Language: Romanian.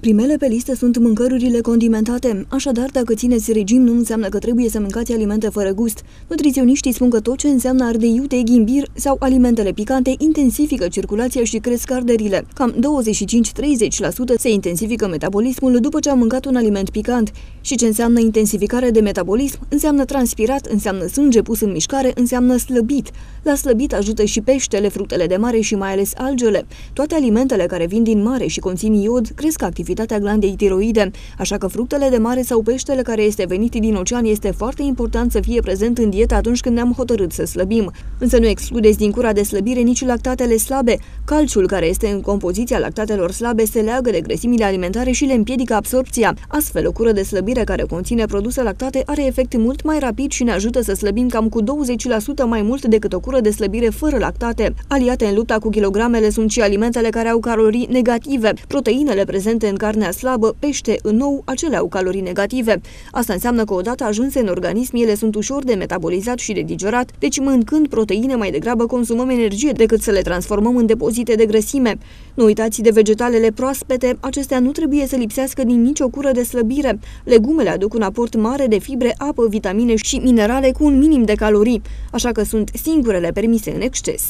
Primele pe listă sunt mâncărurile condimentate, așadar dacă țineți regim nu înseamnă că trebuie să mâncați alimente fără gust. Nutriționiștii spun că tot ce înseamnă ardei iute, ghimbir sau alimentele picante intensifică circulația și cresc arderile. Cam 25-30% se intensifică metabolismul după ce am mâncat un aliment picant. Și ce înseamnă intensificare de metabolism? Înseamnă transpirat, înseamnă sânge pus în mișcare, înseamnă slăbit. La slăbit ajută și peștele, fructele de mare și mai ales algele. Toate alimentele care vin din mare și conțin iod cresc activitatea activitatea glandei tiroide, așa că fructele de mare sau peștele care este venit din ocean este foarte important să fie prezent în dietă atunci când ne-am hotărât să slăbim. Însă nu excludeți din cura de slăbire nici lactatele slabe. Calciul care este în compoziția lactatelor slabe se leagă de grăsimile alimentare și le împiedică absorpția. Astfel, o cură de slăbire care conține produse lactate are efect mult mai rapid și ne ajută să slăbim cam cu 20% mai mult decât o cură de slăbire fără lactate. Aliate în lupta cu kilogramele sunt și alimentele care au calorii negative. Proteinele prezente în carnea slabă, pește, în nou, acele au calorii negative. Asta înseamnă că odată ajunse în organism, ele sunt ușor de metabolizat și de digerat, deci mâncând proteine mai degrabă consumăm energie decât să le transformăm în depozite de grăsime. Nu uitați de vegetalele proaspete, acestea nu trebuie să lipsească din nicio cură de slăbire. Legumele aduc un aport mare de fibre, apă, vitamine și minerale cu un minim de calorii, așa că sunt singurele permise în exces.